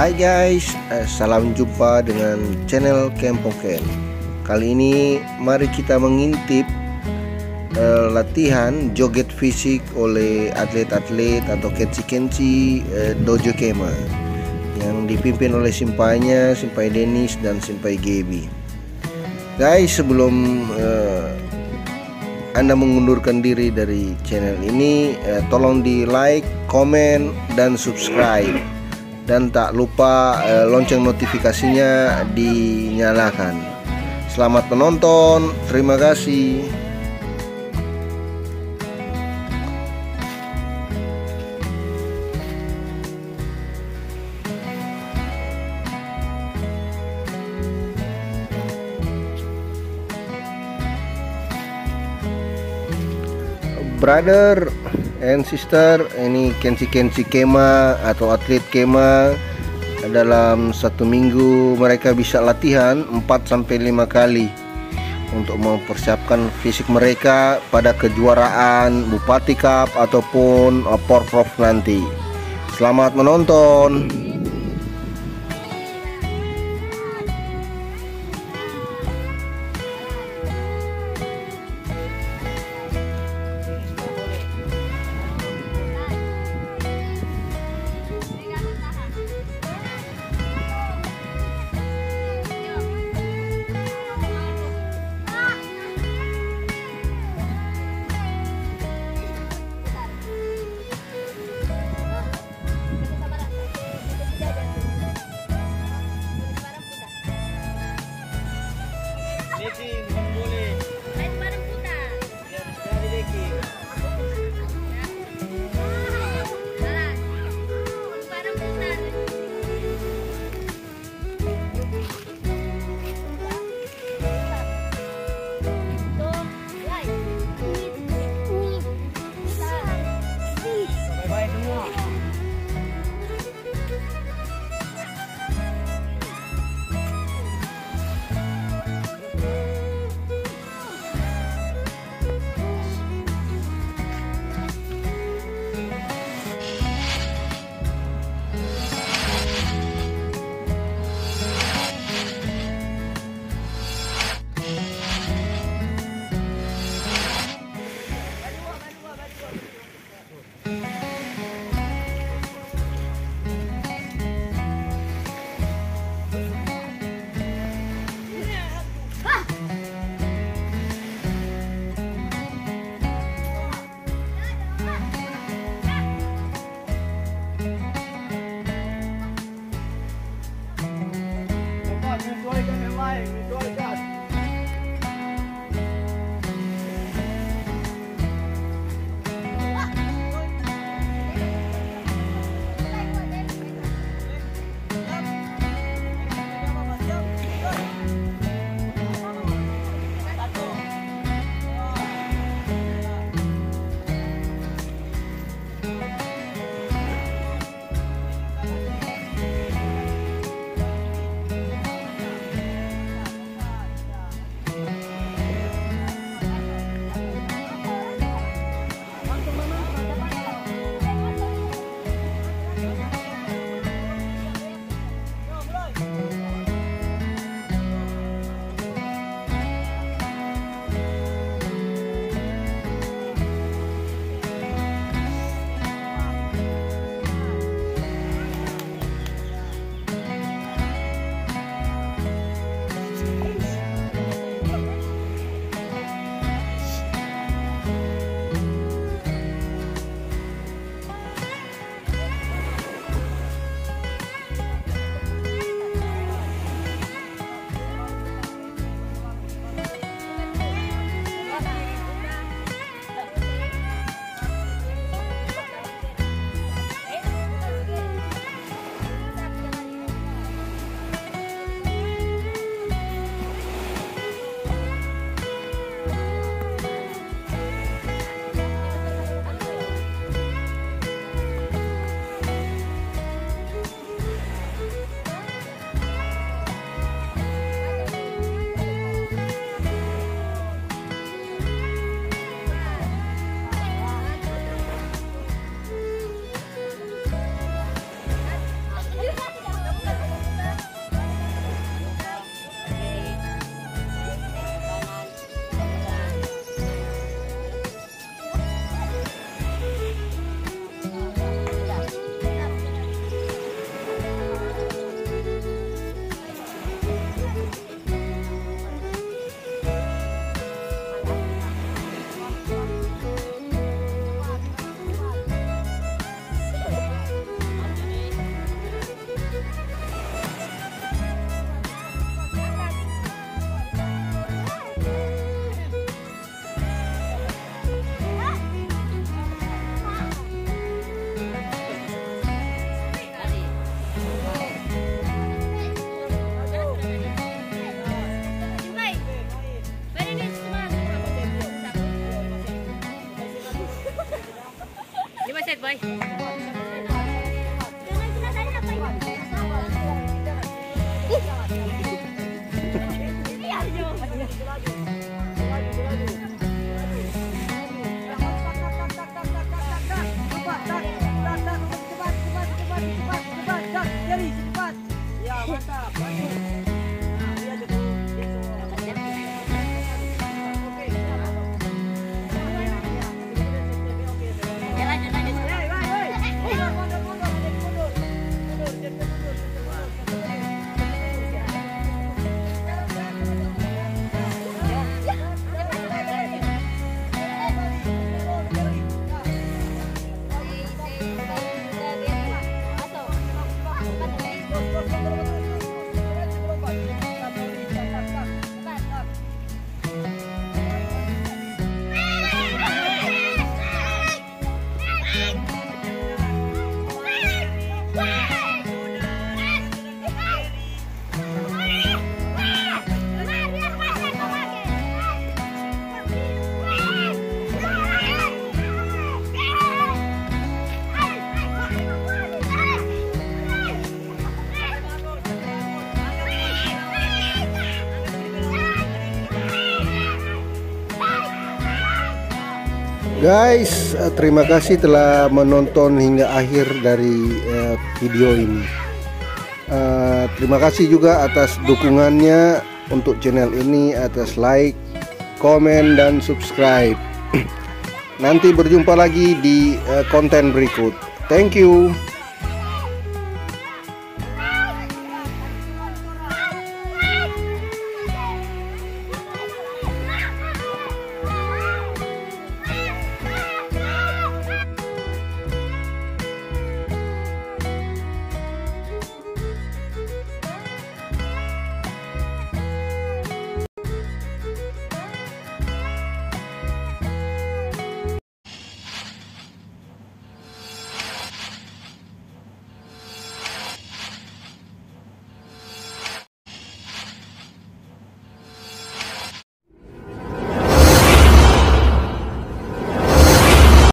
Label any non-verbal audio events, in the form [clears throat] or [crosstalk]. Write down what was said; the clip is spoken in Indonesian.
Hai guys, eh, salam jumpa dengan channel Kempoken. Kali ini mari kita mengintip eh, latihan joget fisik oleh atlet-atlet atau kenci-kenci eh, Dojo Kema yang dipimpin oleh simpainya, simpai Denis dan simpai Gebi. Guys, sebelum eh, anda mengundurkan diri dari channel ini, eh, tolong di like, komen, dan subscribe dan tak lupa eh, lonceng notifikasinya dinyalakan. Selamat menonton, terima kasih. Brother and sister, ini kenci-kenci kema atau atlet kema dalam satu minggu mereka bisa latihan 4 sampai 5 kali untuk mempersiapkan fisik mereka pada kejuaraan Bupati Cup ataupun Porprov nanti. Selamat menonton. 真挺的我也跟你们说一下。Bye. Guys, eh, terima kasih telah menonton hingga akhir dari uh, video ini. Uh, terima kasih juga atas dukungannya untuk channel ini, atas like, komen, dan subscribe. [clears throat] Nanti berjumpa lagi di konten berikut. Thank you.